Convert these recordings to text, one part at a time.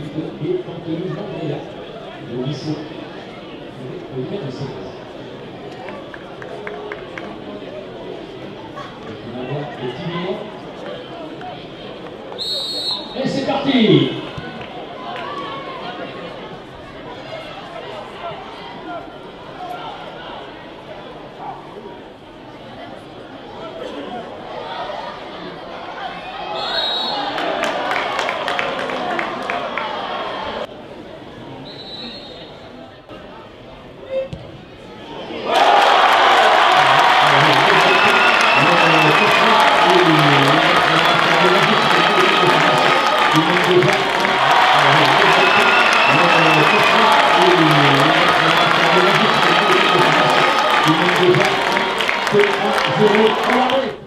but et Anthony au lycée, au numéro 16. On va voir Vamos lá, Amém.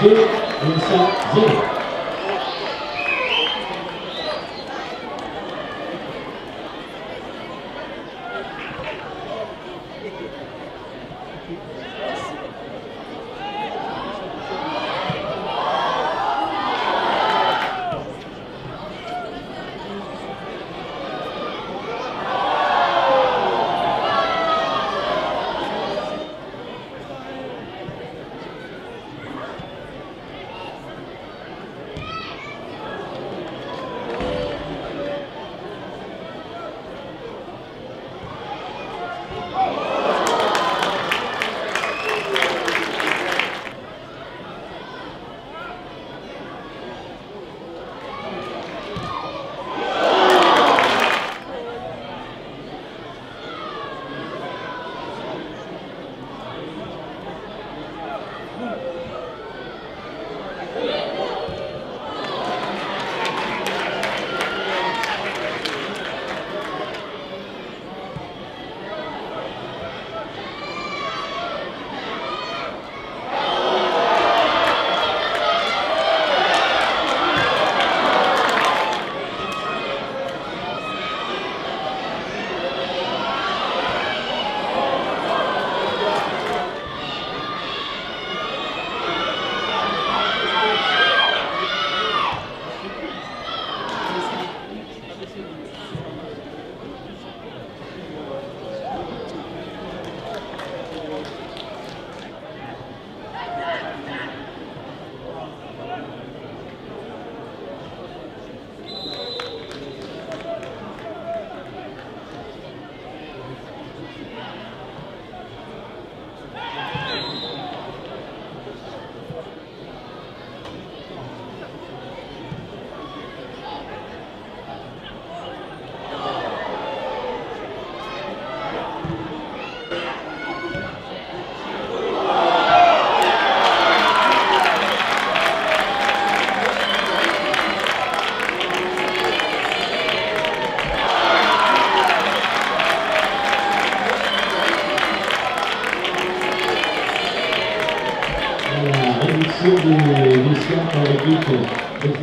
2, 200, 0. люди, війська, які...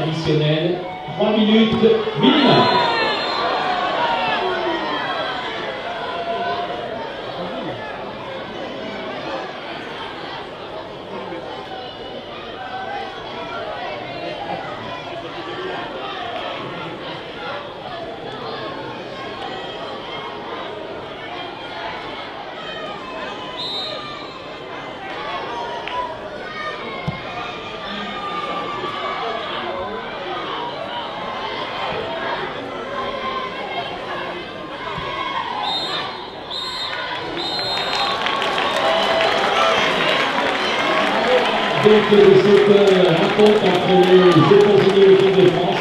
additionnel, 3 minutes minimum. Donc, cette rencontre entre les États-Unis et l'équipe de France.